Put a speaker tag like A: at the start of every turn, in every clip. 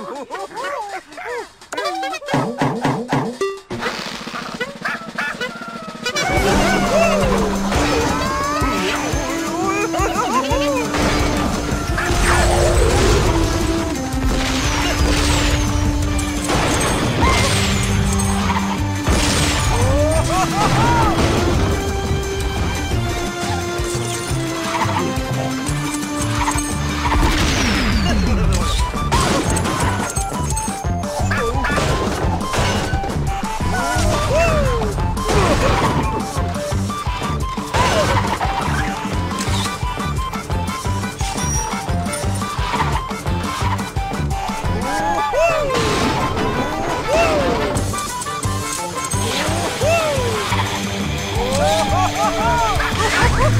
A: Oh,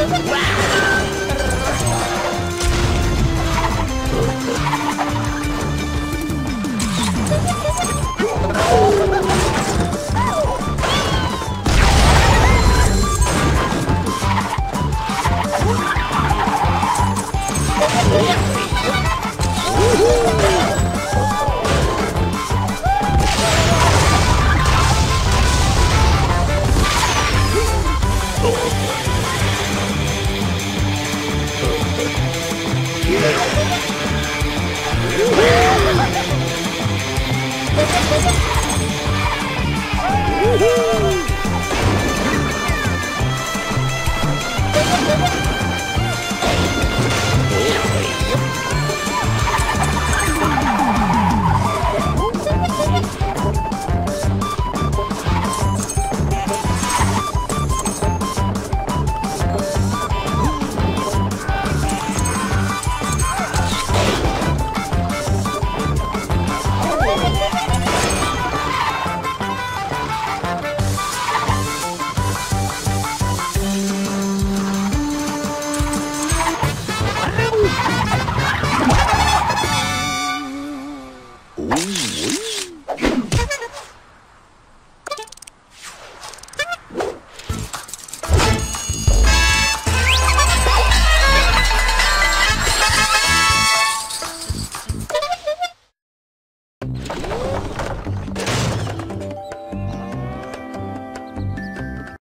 A: Wow!